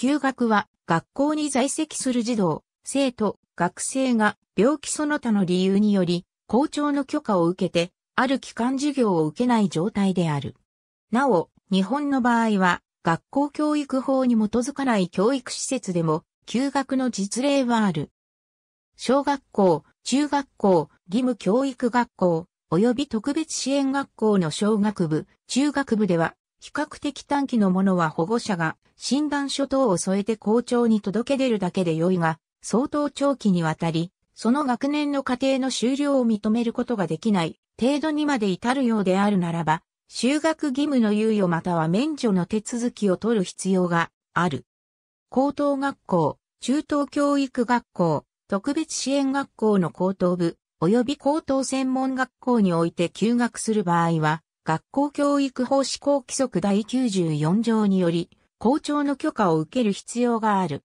休学は学校に在籍する児童、生徒、学生が病気その他の理由により校長の許可を受けてある期間授業を受けない状態である。なお、日本の場合は学校教育法に基づかない教育施設でも休学の実例はある。小学校、中学校、義務教育学校、及び特別支援学校の小学部、中学部では、比較的短期のものは保護者が診断書等を添えて校長に届け出るだけで良いが、相当長期にわたり、その学年の過程の終了を認めることができない程度にまで至るようであるならば、修学義務の猶予または免除の手続きを取る必要がある。高等学校、中等教育学校、特別支援学校の高等部、及び高等専門学校において休学する場合は、学校教育法施行規則第94条により、校長の許可を受ける必要がある。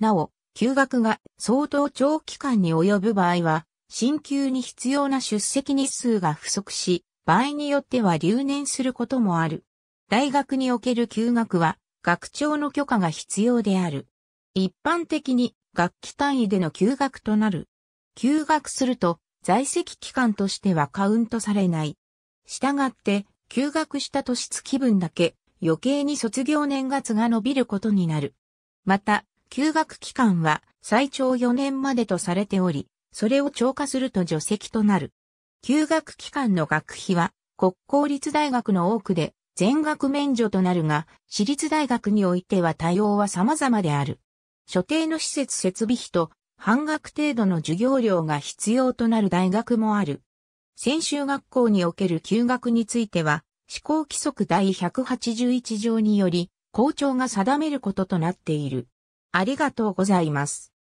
なお、休学が相当長期間に及ぶ場合は、進級に必要な出席日数が不足し、場合によっては留年することもある。大学における休学は、学長の許可が必要である。一般的に学期単位での休学となる。休学すると在籍期間としてはカウントされない。したがって、休学した年月分だけ余計に卒業年月が伸びることになる。また、休学期間は最長4年までとされており、それを超過すると除籍となる。休学期間の学費は国公立大学の多くで全額免除となるが、私立大学においては対応は様々である。所定の施設設備費と半額程度の授業料が必要となる大学もある。専修学校における休学については、施行規則第181条により、校長が定めることとなっている。ありがとうございます。